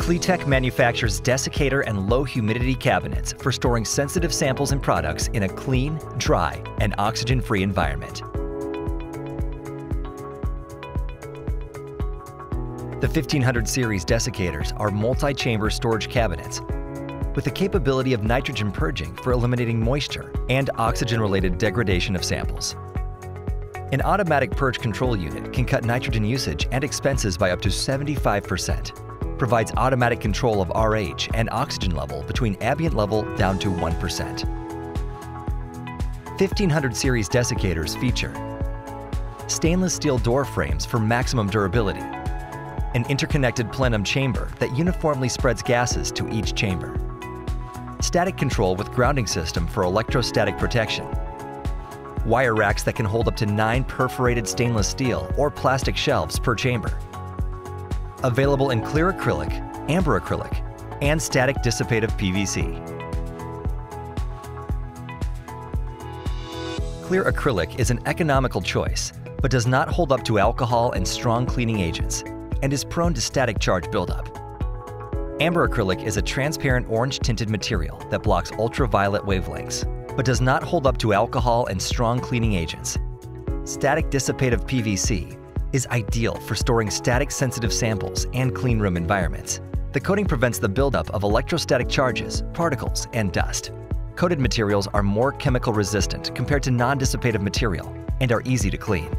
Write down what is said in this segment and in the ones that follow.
Cleatech manufactures desiccator and low humidity cabinets for storing sensitive samples and products in a clean, dry, and oxygen-free environment. The 1500 series desiccators are multi-chamber storage cabinets with the capability of nitrogen purging for eliminating moisture and oxygen-related degradation of samples. An automatic purge control unit can cut nitrogen usage and expenses by up to 75%, provides automatic control of RH and oxygen level between ambient level down to 1%. 1500 series desiccators feature stainless steel door frames for maximum durability, an interconnected plenum chamber that uniformly spreads gases to each chamber, static control with grounding system for electrostatic protection, wire racks that can hold up to nine perforated stainless steel or plastic shelves per chamber. Available in clear acrylic, amber acrylic, and static dissipative PVC. Clear acrylic is an economical choice, but does not hold up to alcohol and strong cleaning agents, and is prone to static charge buildup. Amber acrylic is a transparent orange-tinted material that blocks ultraviolet wavelengths, but does not hold up to alcohol and strong cleaning agents. Static dissipative PVC is ideal for storing static-sensitive samples and cleanroom environments. The coating prevents the buildup of electrostatic charges, particles, and dust. Coated materials are more chemical resistant compared to non-dissipative material and are easy to clean.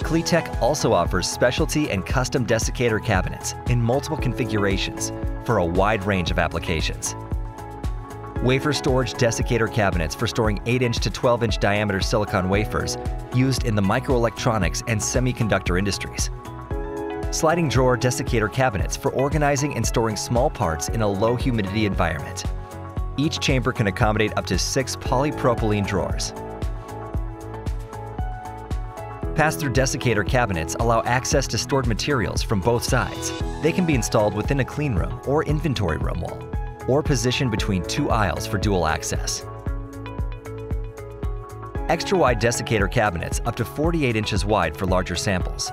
Cleatech also offers specialty and custom desiccator cabinets in multiple configurations for a wide range of applications. Wafer storage desiccator cabinets for storing 8-inch to 12-inch diameter silicon wafers used in the microelectronics and semiconductor industries. Sliding drawer desiccator cabinets for organizing and storing small parts in a low humidity environment. Each chamber can accommodate up to six polypropylene drawers. Pass-through desiccator cabinets allow access to stored materials from both sides. They can be installed within a clean room or inventory room wall, or positioned between two aisles for dual access. Extra-wide desiccator cabinets up to 48 inches wide for larger samples.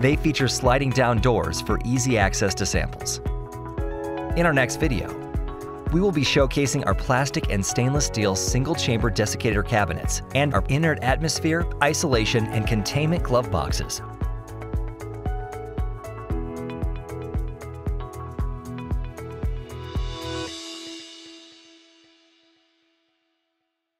They feature sliding down doors for easy access to samples. In our next video, we will be showcasing our plastic and stainless steel single-chamber desiccator cabinets and our inert atmosphere, isolation, and containment glove boxes